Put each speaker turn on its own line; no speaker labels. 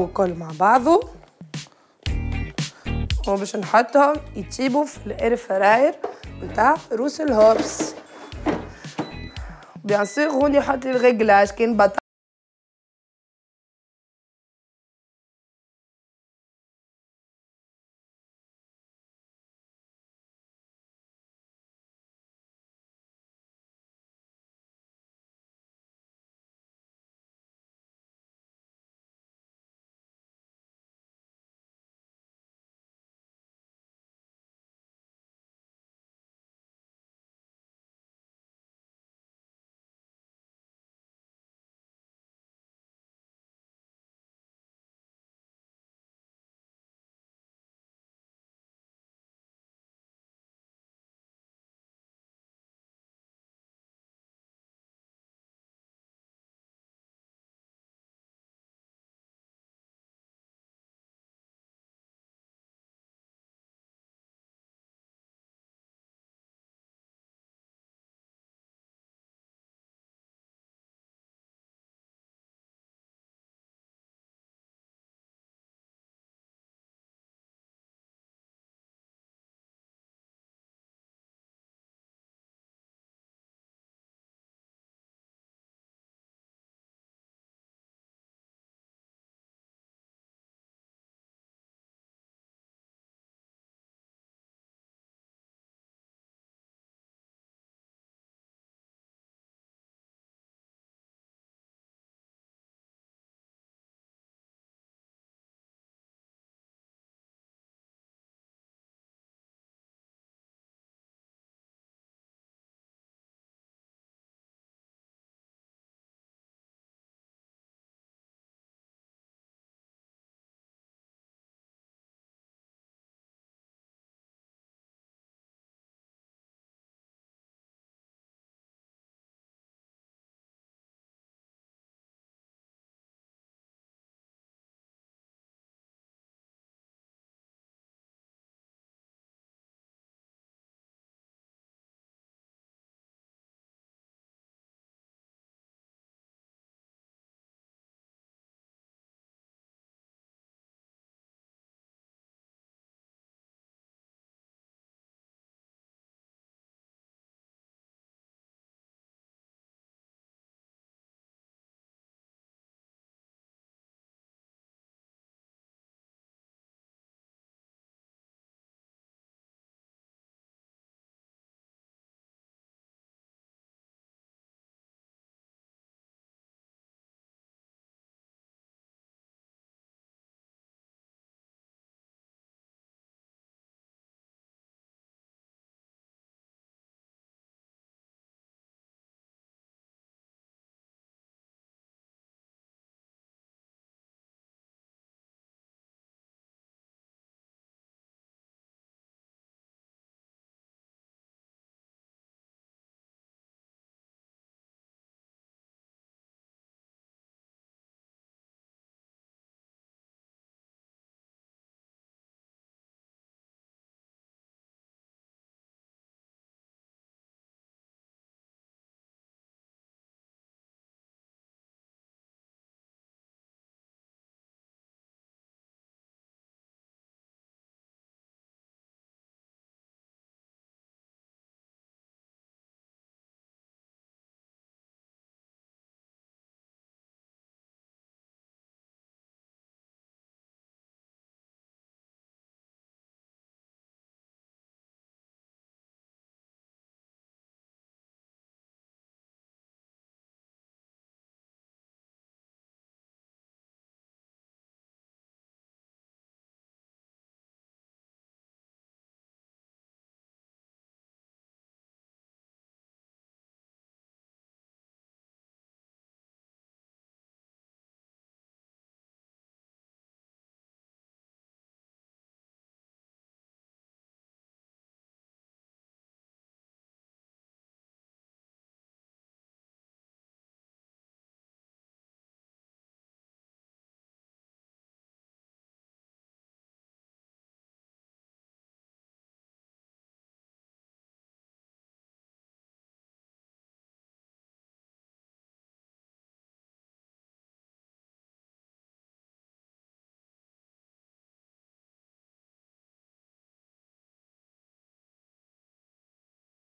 والكل مع بعضه. وباش نحطهم يطيبوا في ال air fryer بتاع Russell Hobbs. bien sûr هوني يحط ال réglage كاين بطاطا